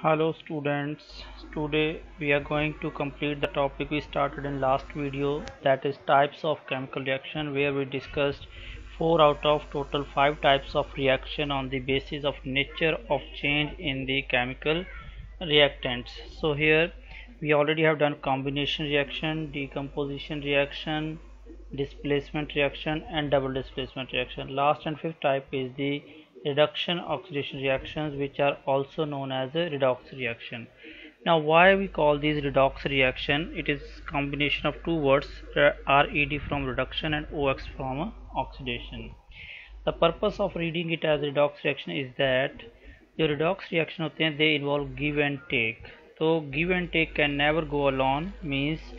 hello students. Today we are going to complete the topic we started in last video that is types of chemical reaction where we discussed four out of total five types of reaction on the basis of nature of change in the chemical reactants. So here we already have done combination reaction decomposition reaction displacement reaction and double displacement reaction. Last and fifth type is the reduction oxidation reactions which are also known as a redox reaction now why we call these redox reaction it is combination of two words red from reduction and ox from oxidation the purpose of reading it as redox reaction is that the redox reaction होते हैं they involve give and take so give and take can never go alone means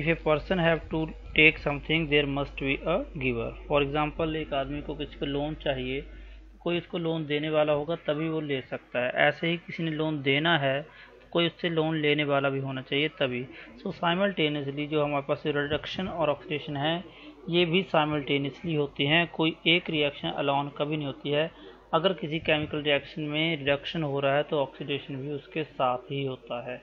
if a person have to take something there must be a giver for example एक आदमी को किसी को loan चाहिए कोई उसको लोन देने वाला होगा, तभी वो ले सकता है। ऐसे ही किसी ने लोन देना है तो कोई उससे लोन लेने वाला भी होना चाहिए तभी। सो साइमल्टेनियसली जो हमारे पास रिडक्शन और ऑक्सीडेशन है, ये भी साइमल्टेनियसली होती हैं। कोई एक रिएक्शन अलाउन कभी नहीं होती है। अगर किसी केमिकल रिएक्शन में रिडक्शन हो रहा है तो ऑक्सीडेशन भी उसके साथ ही होता है।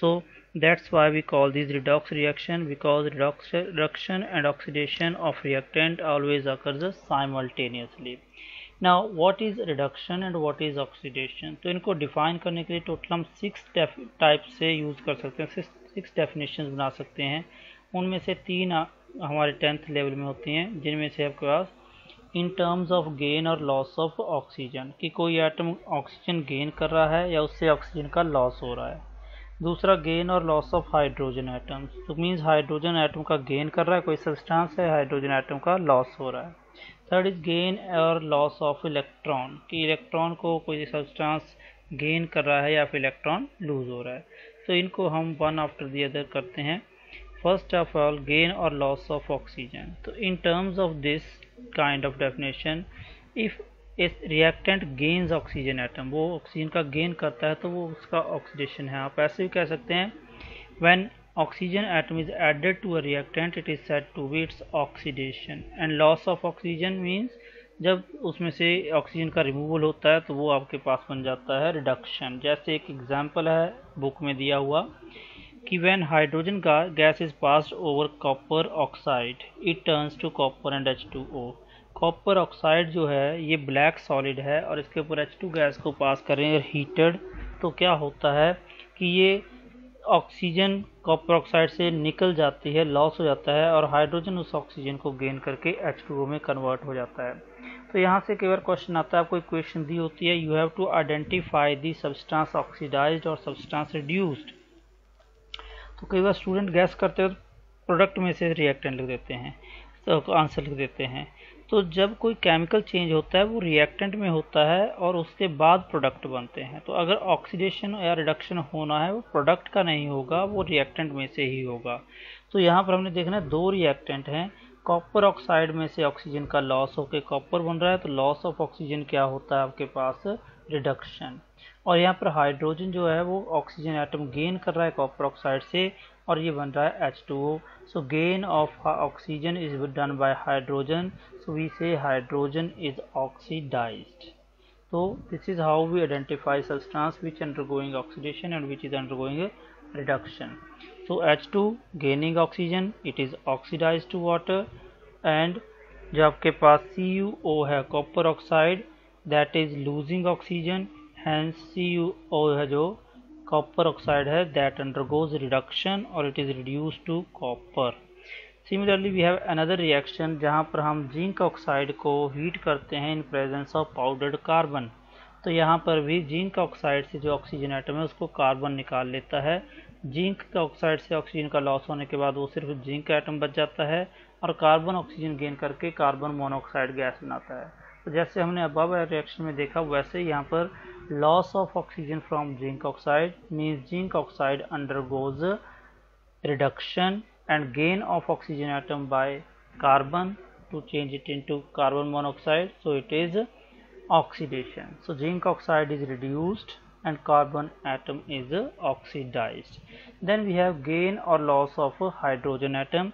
So that's why we call this redox reaction because reduction and oxidation of reactant always occurs simultaneously now what is reduction and what is oxidation तो इनको डिफाइन करने के लिए टोटल हम सिक्स टाइप से यूज़ कर सकते हैं सिक्स डेफिनेशन बना सकते हैं। उनमें से तीन हमारे टेंथ लेवल में होती हैं, जिनमें से आपके पास इन टर्म्स ऑफ़ गेन और लॉस ऑफ़ ऑक्सीजन कि कोई आइटम ऑक्सीजन गेन कर रहा है या उससे ऑक्सीजन का लॉस हो रहा है। दूसरा गेन और लॉस ऑफ़ हाइड्रोजन एटम्स तो मीन्स हाइड्रोजन एटम का गेन कर रहा है, कोई सब्सटेंस है हाइड्रोजन एटम का लॉस हो रहा है। थर्ड इज़ गेन और लॉस ऑफ़ इलेक्ट्रॉन कि इलेक्ट्रॉन को कोई सब्सटेंस गेन कर रहा है या फिर इलेक्ट्रॉन लूज हो रहा है। तो so, इनको हम वन आफ्टर दी अदर करते हैं। फ़र्स्ट ऑफ़ ऑल गेन और लॉस ऑफ़ ऑक्सीजन तो in terms of this kind of definition if इस रिएक्टेंट गेन्स ऑक्सीजन एटम वो ऑक्सीजन का गेन करता है तो वो उसका ऑक्सीडेशन है। आप ऐसे भी कह सकते हैं when oxygen atom is added to a reactant, it is said to be its oxidation. And loss of oxygen means जब उसमें से ऑक्सीजन का रिमूवल होता है तो वो आपके पास बन जाता है रिडक्शन जैसे एक एग्जांपल है बुक में दिया हुआ, कि व्हेन हाइड्रोजन का gas is passed over copper oxide it turns to copper and H two O copper oxide जो है, ये ब्लैक सॉलिड है, और इसके ऊपर एच टू गैस को पास करें हीटेड तो क्या होता है कि ये ऑक्सीजन कॉपर ऑक्साइड से निकल जाती है लॉस हो जाता है और हाइड्रोजन उस ऑक्सीजन को गेन करके H2O में कन्वर्ट हो जाता है। तो यहाँ से कई बार क्वेश्चन आता है, आपको क्वेश्चन दी होती है you have to identify the substance oxidised और सब्सटेंस रिड्यूस्ड तो कई बार स्टूडेंट गैस करते हो प्रोडक्ट में से रिएक्टेंट लिख देते हैं तो आंसर लिख देते हैं। तो जब कोई केमिकल चेंज होता है, वो रिएक्टेंट में होता है और उसके बाद प्रोडक्ट बनते हैं। तो अगर ऑक्सीडेशन या रिडक्शन होना है, वो प्रोडक्ट का नहीं होगा, वो रिएक्टेंट में से ही होगा। तो यहाँ पर हमने देखना है, दो रिएक्टेंट हैं। कॉपर ऑक्साइड में से ऑक्सीजन का लॉस होकर कॉपर बन रहा है तो लॉस ऑफ़ ऑक्सीजन क्या होता है आपके पास? रिडक्शन और यहाँ पर हाइड्रोजन जो है, वो ऑक्सीजन एटम गेन कर रहा है कॉपर ऑक्साइड से और ये बन रहा है H2O so gain of oxygen is done by hydrogen so we say hydrogen is oxidised so this is how we identify substance undergoing oxidation and which is undergoing reduction so H two gaining oxygen it is oxidise to water and जो आपके पास C U O है copper oxide that is losing oxygen हैं C U O है जो copper oxide है that undergoes reduction और it is reduce to copper similarly we have another reaction जहाँ पर हम जिंक ऑक्साइड को हीट करते हैं in presence of powdered carbon तो यहाँ पर भी जिंक ऑक्साइड से जो ऑक्सीजन आइटम है, उसको कार्बन निकाल लेता है। जिंक का ऑक्साइड से ऑक्सीजन का लॉस होने के बाद वो सिर्फ़ जिंक आइटम बच जाता है और कार्बन ऑक्सीजन गेन करके कार्बन मोनोऑक्साइड गैस बनाता है। तो जैसे हमने अबव रिएक्शन में देखा, वैसे यहाँ पर loss of oxygen from zinc oxide means zinc oxide undergoes reduction and gain of oxygen atom by carbon to change it into carbon monoxide. So it is oxidation. So zinc oxide is reduced and carbon atom is oxidized. Then we have gain or loss of hydrogen atom.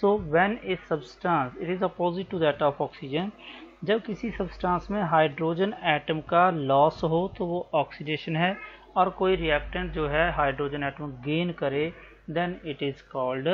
So when a substance it is opposite to that of oxygen जब किसी substance में hydrogen atom का loss हो तो वो oxidation है और कोई रिएक्टेंट जो है हाइड्रोजन एटम गेन करे then it is called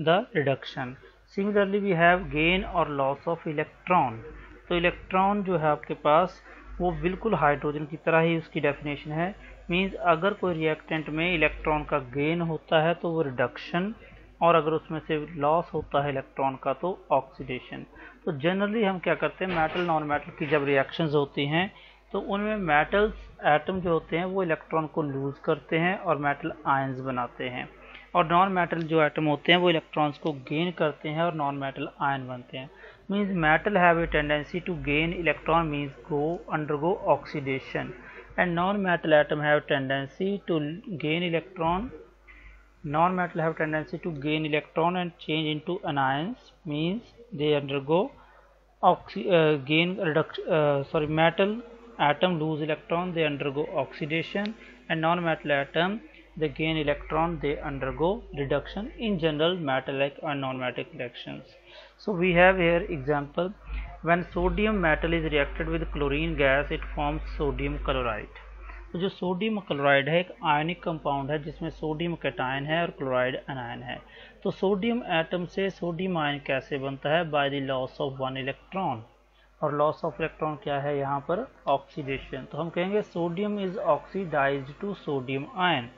the reduction similarly we have gain और लॉस ऑफ़ इलेक्ट्रॉन तो इलेक्ट्रॉन जो है आपके पास, वो बिल्कुल हाइड्रोजन की तरह ही उसकी डेफिनेशन है। मींस अगर कोई रिएक्टेंट में इलेक्ट्रॉन का गेन होता है तो वो रिडक्शन और अगर उसमें से लॉस होता है इलेक्ट्रॉन का तो ऑक्सीडेशन तो जनरली हम क्या करते हैं मेटल नॉन मेटल की जब रिएक्शंस होती हैं तो उनमें मेटल्स एटम जो होते हैं, वो इलेक्ट्रॉन को लूज करते हैं और मेटल आयंस बनाते हैं. और नॉन मेटल जो एटम होते हैं, वो इलेक्ट्रॉन्स को गेन करते हैं और नॉन मेटल आयन बनते हैं. Means metal have a tendency to gain electron means go undergo oxidation and non-metal atom have tendency to gain electron non-metal have tendency to gain electron and change into anions means they undergo uh, gain reduction uh, sorry metal atom lose electron they undergo oxidation and non-metal atom they gain electron they undergo reduction. In general metallic and non-metallic reactions so we have here example. When sodium metal is reacted with chlorine gas it forms sodium chloride तो जो sodium chloride है, एक ionic compound है, जिसमें sodium cation है और chloride anion है। तो सोडियम एटम से सोडियम आयन कैसे बनता है? By the loss of one electron और लॉस ऑफ़ इलेक्ट्रॉन क्या है यहाँ पर? ऑक्सीडेशन तो हम कहेंगे sodium is oxidise to sodium ion.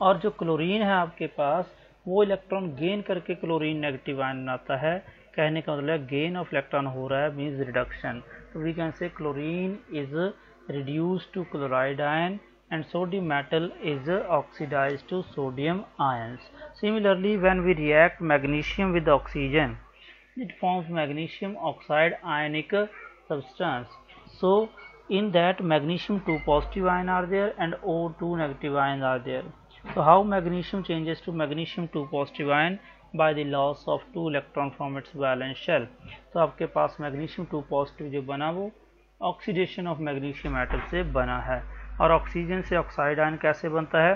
और जो क्लोरीन है आपके पास, वो इलेक्ट्रॉन गेन करके क्लोरीन नेगेटिव आयन बनाता है। कहने का मतलब गेन ऑफ़ इलेक्ट्रॉन हो रहा है मीन्स रिडक्शन तो we can say chlorine is reduced to chloride ion and sodium metal is oxidized to sodium ions. Similarly, when we react magnesium with oxygen, it forms magnesium oxide ionic substance. So, in that magnesium 2 positive ion are there and O2 negative ions are there. So, how magnesium changes to magnesium 2 positive ion? By the loss of two electron from its valence shell तो आपके पास magnesium two positive जो बना वो oxidation of magnesium atom से बना है। और oxygen से ऑक्साइड आयन कैसे बनता है?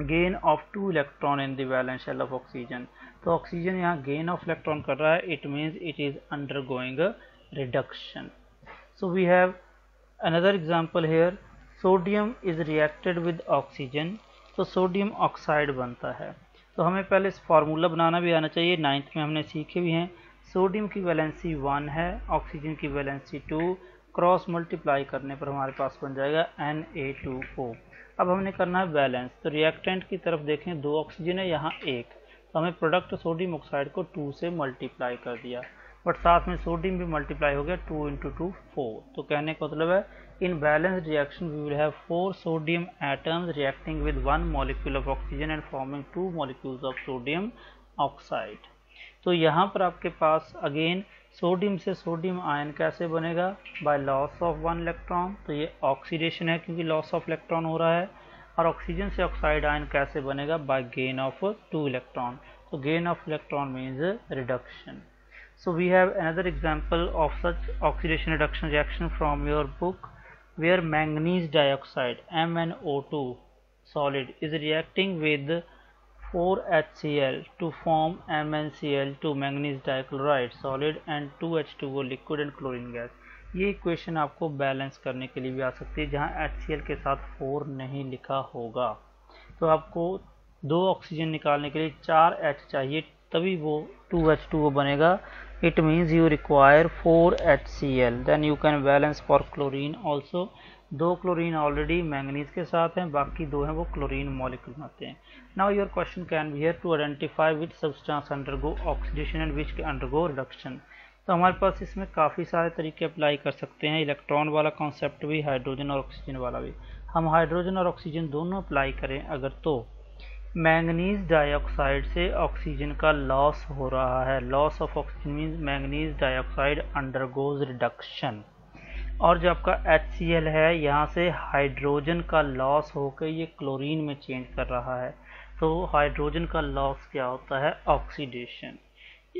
Gain of two electron in the valence shell of oxygen तो ऑक्सीजन यहाँ गेन ऑफ़ इलेक्ट्रॉन कर रहा है it means it is undergoing reduction so we have another example here sodium is reacted with oxygen तो sodium oxide बनता है। तो हमें पहले इस फार्मूला बनाना भी आना चाहिए। नाइन्थ में हमने सीखे भी हैं। सोडियम की वैलेंसी वन है ऑक्सीजन की वैलेंसी टू क्रॉस मल्टीप्लाई करने पर हमारे पास बन जाएगा एन ए टू ओ अब हमने करना है बैलेंस। तो रिएक्टेंट की तरफ़ देखें, दो ऑक्सीजन है, यहाँ एक। तो हमें प्रोडक्ट सोडियम ऑक्साइड को टू से मल्टीप्लाई कर दिया। बट साथ में सोडियम भी मल्टीप्लाई हो गया, टू इंटू टू फोर तो कहने का मतलब है, in balance reaction we will have four sodium atoms reacting with one molecule of oxygen and forming two molecules of sodium oxide तो यहाँ पर आपके पास अगेन सोडियम से सोडियम आयन कैसे बनेगा? By loss of one electron तो ये ऑक्सीडेशन है क्योंकि लॉस ऑफ़ इलेक्ट्रॉन हो रहा है। और ऑक्सीजन से ऑक्साइड आयन कैसे बनेगा? By gain of two electron तो gain of electron means reduction so we have so we have another example of such oxidation reduction reaction from your book, where manganese dioxide MnO2 solid, is reacting with four H C L to form M N C L two manganese dichloride solid and two H two O liquid and chlorine gas ये equation आपको balance करने के लिए भी आ सकती है, जहाँ H C L के साथ फोर नहीं लिखा होगा। तो आपको दो ऑक्सीजन निकालने के लिए चार एच चाहिए, तभी वो 2H2O बनेगा। It means you require four H C L then you can balance four chlorine also दो क्लोरीन ऑलरेडी मैंगनीज के साथ हैं, बाकी दो हैं वो क्लोरीन मॉलिक्यूल बनाते हैं। Now your question can be here to identify which substance undergo oxidation and which के अंडरगो रिडक्शन तो हमारे पास इसमें काफ़ी सारे तरीके अप्लाई कर सकते हैं इलेक्ट्रॉन वाला कॉन्सेप्ट भी हाइड्रोजन और ऑक्सीजन वाला भी। हम हाइड्रोजन और ऑक्सीजन दोनों अप्लाई करें, अगर तो। मैंगनीज डाइऑक्साइड से ऑक्सीजन का लॉस हो रहा है। Loss of oxygen means manganese dioxide undergoes reduction और जो आपका एच है, यहाँ से हाइड्रोजन का लॉस होकर ये क्लोरीन में चेंज कर रहा है। तो हाइड्रोजन का लॉस क्या होता है? ऑक्सीडेशन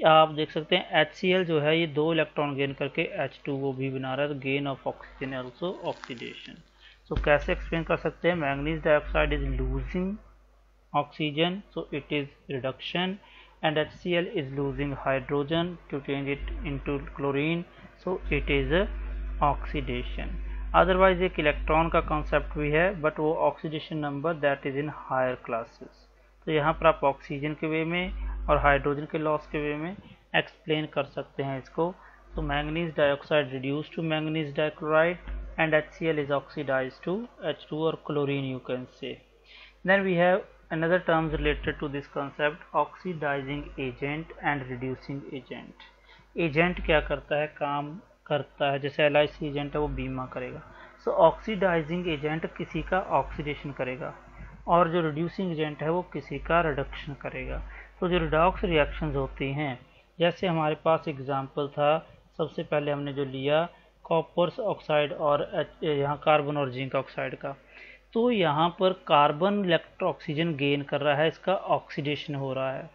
आप देख सकते हैं एच जो है, ये दो इलेक्ट्रॉन गेन करके एच भी बना रहा है gain of oxygen also oxidation so कैसे एक्सप्लेन कर सकते हैं? Manganese dioxide is losing oxygen, so it is reduction. And HCl is losing hydrogen to change it into chlorine, so it is oxidation otherwise एक electron का concept भी है but वो oxidation number that is in higher classes तो यहाँ पर आप oxygen के वे में और हाइड्रोजन के लॉस के वे में एक्सप्लेन कर सकते हैं इसको. तो manganese dioxide reduce to manganese dichloride and H C L is oxidise to H two और chlorine you can say then we have another terms related to this concept oxidising agent and reducing agent agent क्या करता है? काम करता है, जैसे LIC agent है, वो बीमा करेगा। सो ऑक्सीडाइजिंग एजेंट किसी का ऑक्सीडेशन करेगा और जो रिड्यूसिंग एजेंट है, वो किसी का रिडक्शन करेगा। तो जो रिडॉक्स रिएक्शंस होती हैं, जैसे हमारे पास एग्जांपल था, सबसे पहले हमने जो लिया कॉपर्स ऑक्साइड और यहाँ कार्बन और जिंक ऑक्साइड का। तो यहाँ पर कार्बन इलेक्ट्रो ऑक्सीजन गेन कर रहा है, इसका ऑक्सीडेशन हो रहा है।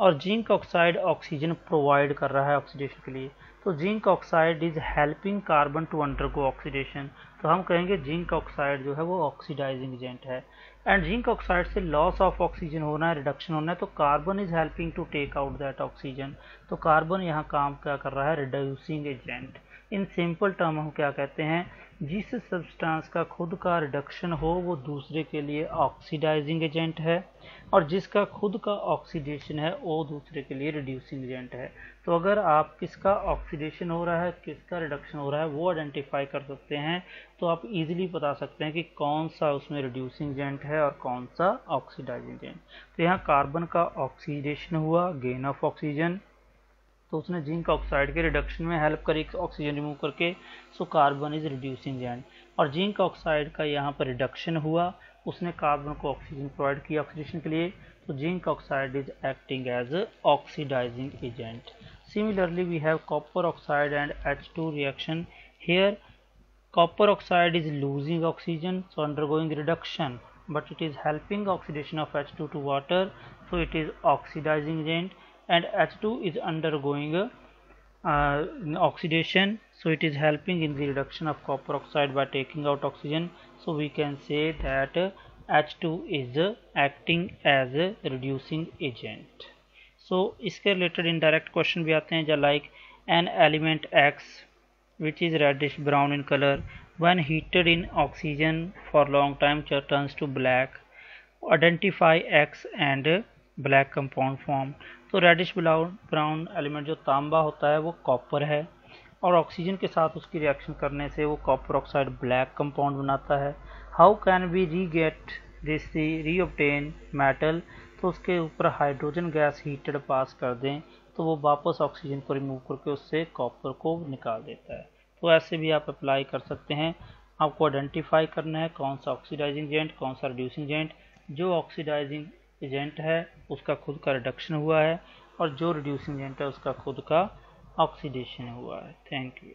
और जिंक ऑक्साइड ऑक्सीजन प्रोवाइड कर रहा है ऑक्सीडेशन के लिए। तो zinc oxide is helping carbon to undergo oxidation. तो हम कहेंगे जिंक ऑक्साइड जो है वो ऑक्सीडाइजिंग एजेंट है। एंड जिंक ऑक्साइड से लॉस ऑफ़ ऑक्सीजन होना है रिडक्शन होना है तो carbon is helping to take out that oxygen तो कार्बन यहाँ काम क्या कर रहा है? Reducing agent in simple term हम क्या कहते हैं? जिस सब्सटेंस का खुद का रिडक्शन हो, वो दूसरे के लिए ऑक्सीडाइजिंग एजेंट है और जिसका खुद का ऑक्सीडेशन है, वो दूसरे के लिए रिड्यूसिंग एजेंट है। तो अगर आप किसका ऑक्सीडेशन हो रहा है, किसका रिडक्शन हो रहा है, वो आइडेंटिफाई कर सकते हैं। तो आप इजीली बता सकते हैं कि कौन सा उसमें रिड्यूसिंग एजेंट है और कौन सा ऑक्सीडाइजिंग एजेंट तो यहाँ कार्बन का ऑक्सीडेशन हुआ गेन ऑफ़ ऑक्सीजन तो उसने जिंक ऑक्साइड के रिडक्शन में हेल्प करी ऑक्सीजन रिमूव करके, so carbon is reducing agent और जिंक ऑक्साइड का यहाँ पर रिडक्शन हुआ, उसने कार्बन को ऑक्सीजन प्रोवाइड किया ऑक्सीडेशन के लिए तो zinc oxide is acting as oxidising agent. Similarly we have copper oxide and H2 reaction here copper oxide is losing oxygen so undergoing reduction but it is helping oxidation of H2 to water, so it is oxidizing agent and H2 is undergoing uh, oxidation so it is helping in the reduction of copper oxide by taking out oxygen so we can say that H2 is acting as a reducing agent so इसके related indirect question भी आते हैं जो like an element X which is reddish brown in color when heated in oxygen for long time turns to black identify X and black compound form तो reddish brown element जो तांबा होता है, वो कॉपर है। और ऑक्सीजन के साथ उसकी रिएक्शन करने से वो कॉपर ऑक्साइड ब्लैक कंपाउंड बनाता है। How can we re get this re obtain metal तो उसके ऊपर हाइड्रोजन गैस हीटेड पास कर दें तो वो वापस ऑक्सीजन को रिमूव करके उससे कॉपर को निकाल देता है। तो ऐसे भी आप अप्लाई कर सकते हैं। आपको आइडेंटिफाई करना है कौन सा ऑक्सीडाइजिंग एजेंट कौन सा रिड्यूसिंग एजेंट जो ऑक्सीडाइजिंग एजेंट है, उसका खुद का रिडक्शन हुआ है और जो रिड्यूसिंग एजेंट है, उसका खुद का ऑक्सीडेशन हुआ है। Thank you